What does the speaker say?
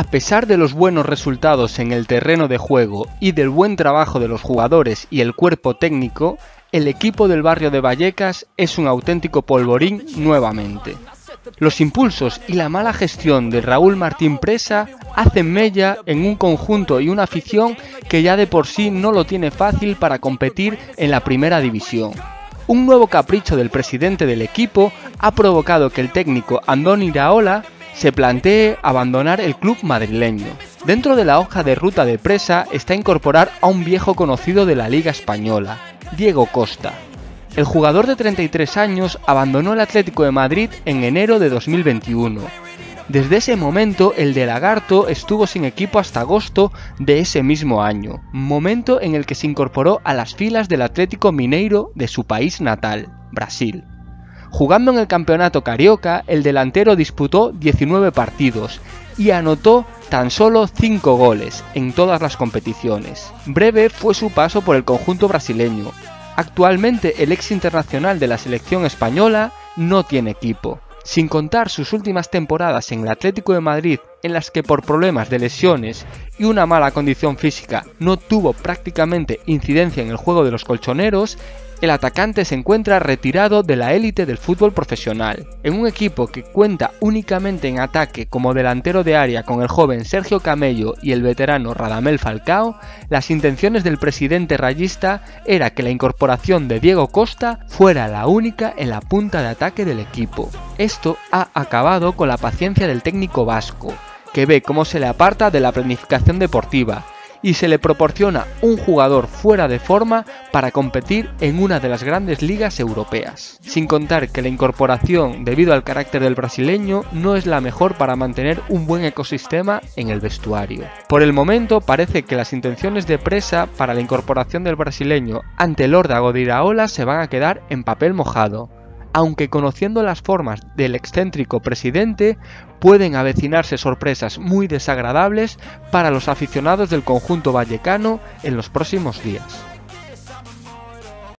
A pesar de los buenos resultados en el terreno de juego y del buen trabajo de los jugadores y el cuerpo técnico, el equipo del barrio de Vallecas es un auténtico polvorín nuevamente. Los impulsos y la mala gestión de Raúl Martín Presa hacen mella en un conjunto y una afición que ya de por sí no lo tiene fácil para competir en la primera división. Un nuevo capricho del presidente del equipo ha provocado que el técnico Andoni Iraola se plantee abandonar el club madrileño. Dentro de la hoja de ruta de Presa está incorporar a un viejo conocido de la Liga Española, Diego Costa. El jugador de 33 años abandonó el Atlético de Madrid en enero de 2021. Desde ese momento el de Lagarto estuvo sin equipo hasta agosto de ese mismo año, momento en el que se incorporó a las filas del Atlético Mineiro de su país natal, Brasil. Jugando en el campeonato carioca, el delantero disputó 19 partidos y anotó tan solo 5 goles en todas las competiciones. Breve fue su paso por el conjunto brasileño. Actualmente el ex internacional de la selección española no tiene equipo. Sin contar sus últimas temporadas en el Atlético de Madrid en las que por problemas de lesiones y una mala condición física no tuvo prácticamente incidencia en el juego de los colchoneros, el atacante se encuentra retirado de la élite del fútbol profesional. En un equipo que cuenta únicamente en ataque como delantero de área con el joven Sergio Camello y el veterano Radamel Falcao, las intenciones del presidente rayista era que la incorporación de Diego Costa fuera la única en la punta de ataque del equipo. Esto ha acabado con la paciencia del técnico vasco, que ve cómo se le aparta de la planificación deportiva y se le proporciona un jugador fuera de forma para competir en una de las grandes ligas europeas. Sin contar que la incorporación, debido al carácter del brasileño, no es la mejor para mantener un buen ecosistema en el vestuario. Por el momento parece que las intenciones de presa para la incorporación del brasileño ante el órdago de Iraola se van a quedar en papel mojado aunque conociendo las formas del excéntrico presidente, pueden avecinarse sorpresas muy desagradables para los aficionados del conjunto vallecano en los próximos días.